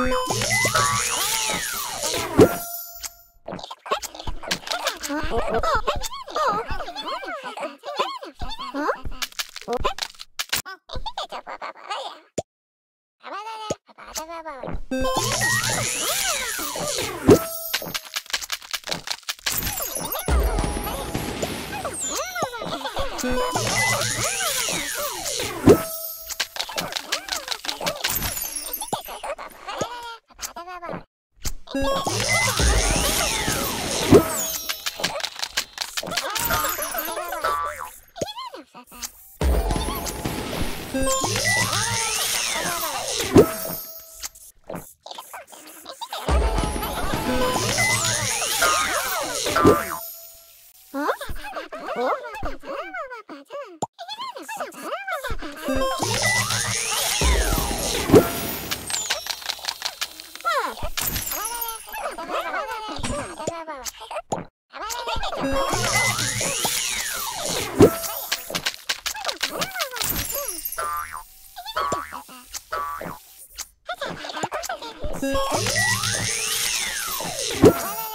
Oh, あ Thank you.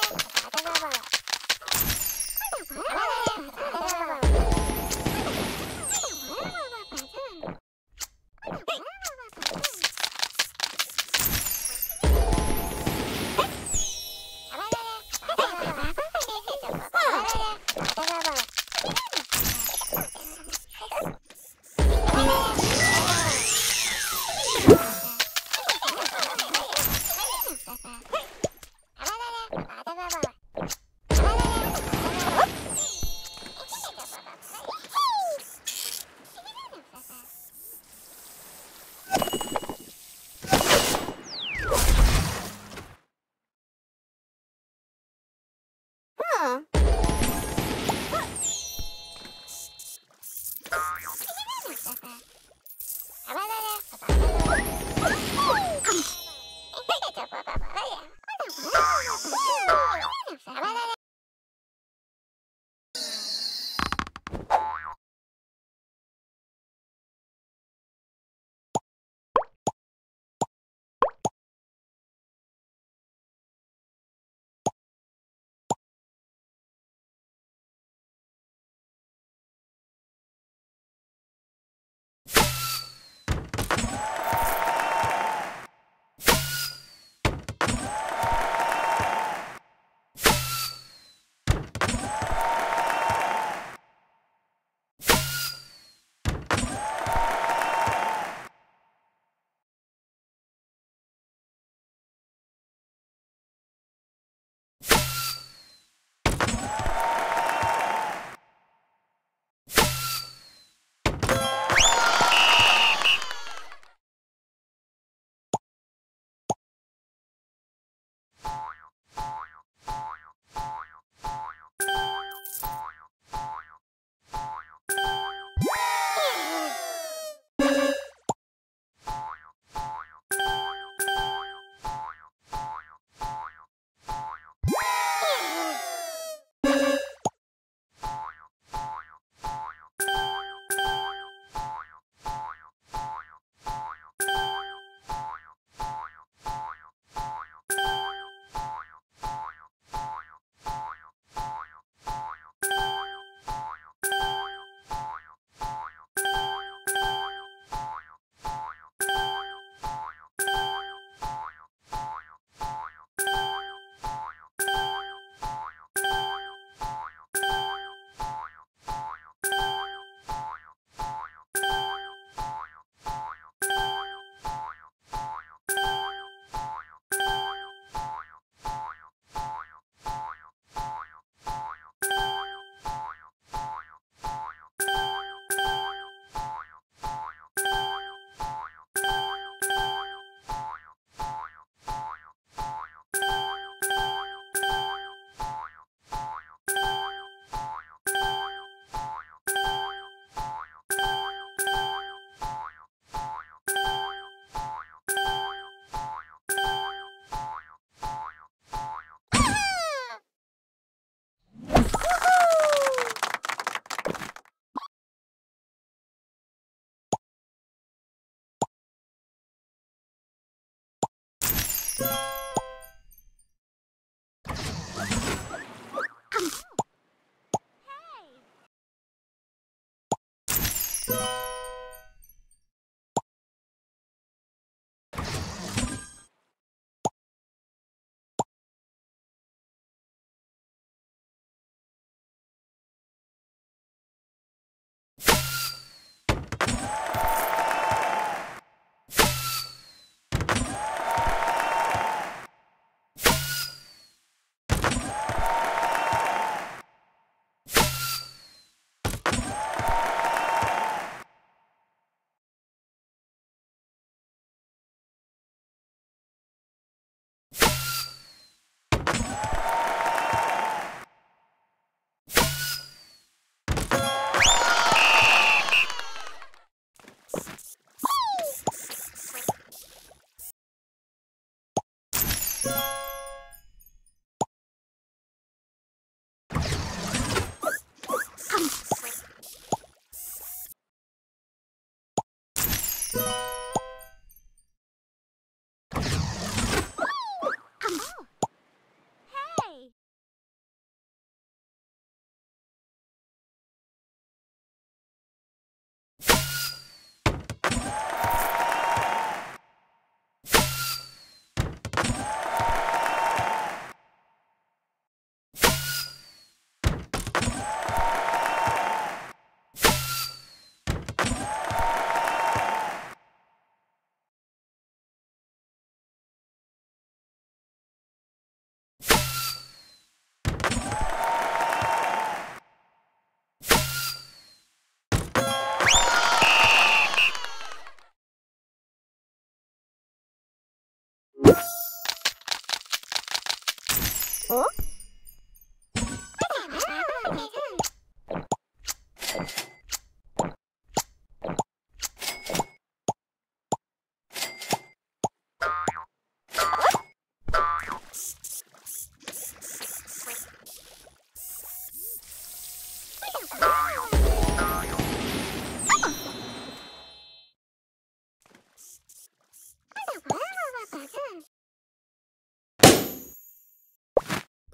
Bye.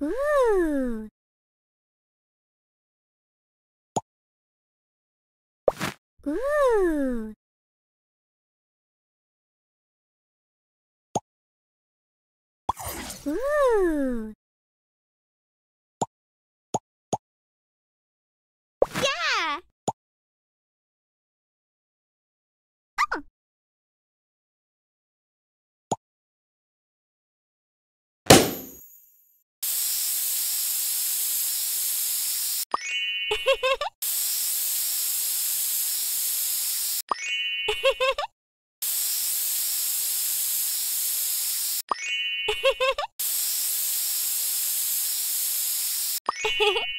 Ooh. Ooh. Ooh. Yeah. Hehehe